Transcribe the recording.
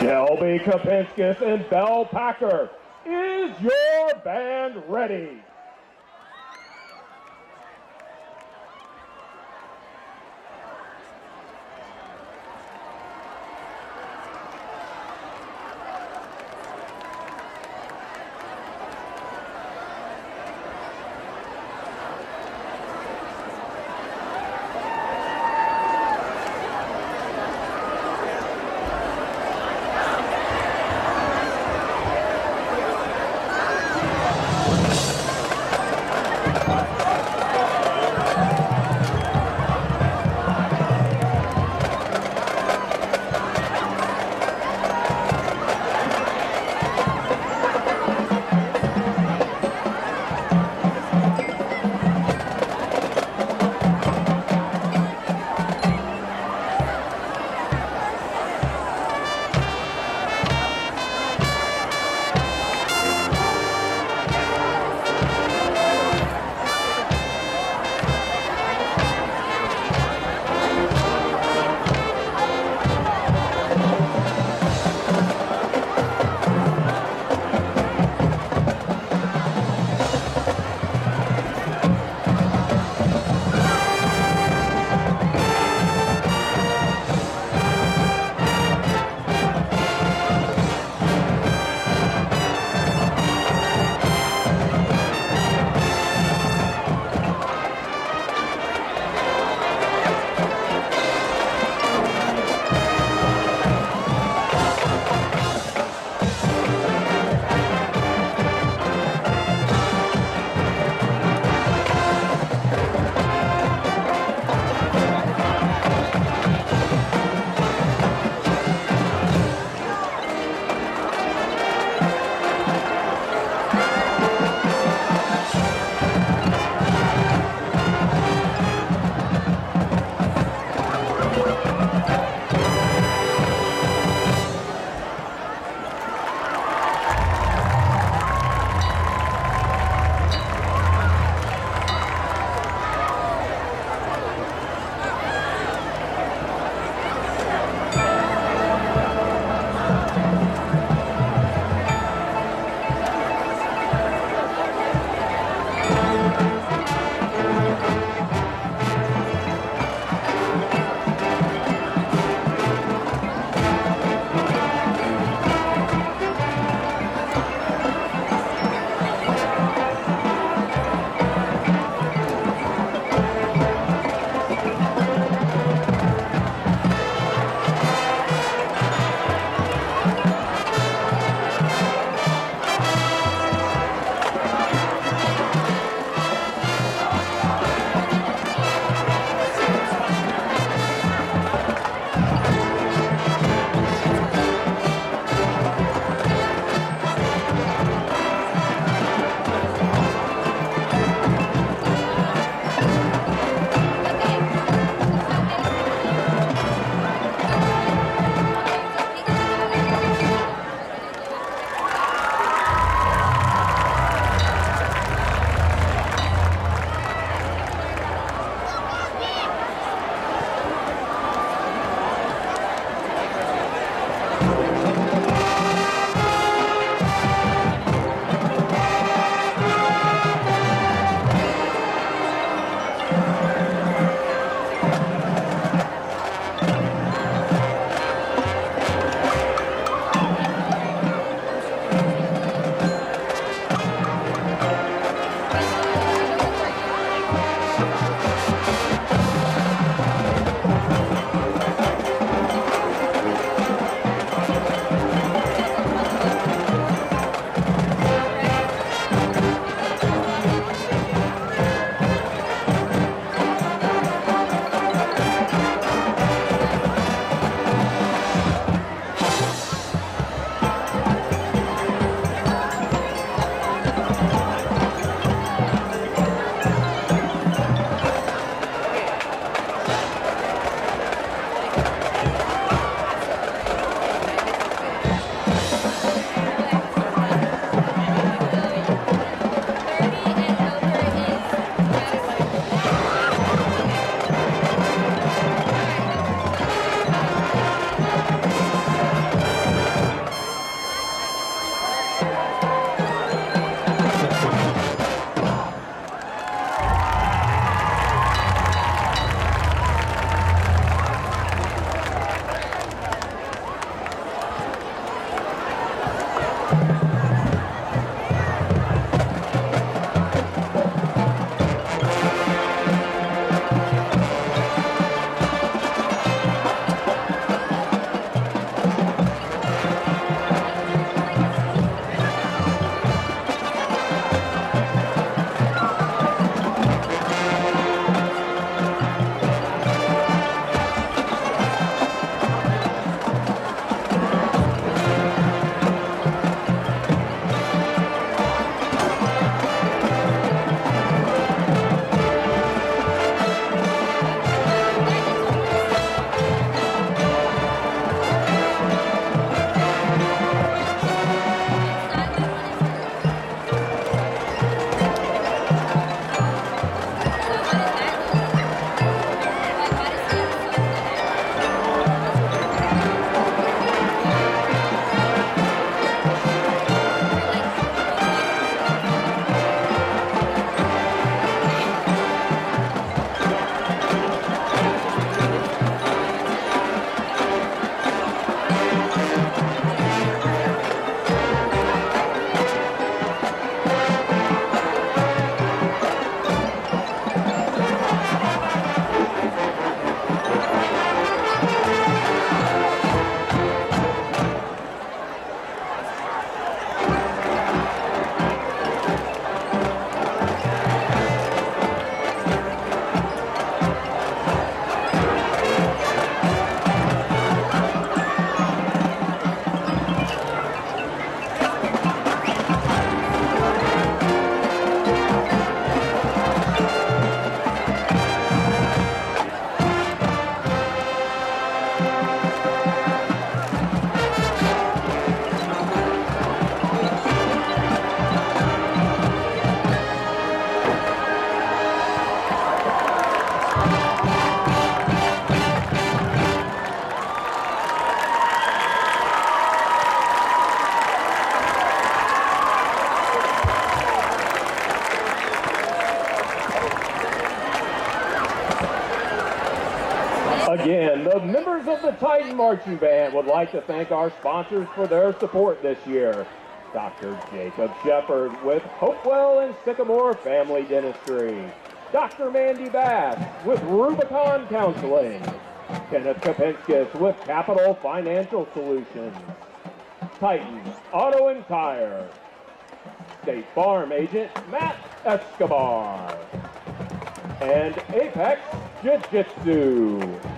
Shelby Kapinskis and Bell Packer, is your band ready? Again, the members of the Titan Marching Band would like to thank our sponsors for their support this year. Dr. Jacob Shepard with Hopewell and Sycamore Family Dentistry. Dr. Mandy Bass with Rubicon Counseling. Kenneth Kapinskis with Capital Financial Solutions. Titan Auto and Tire. State Farm Agent Matt Escobar. And Apex Jiu-Jitsu.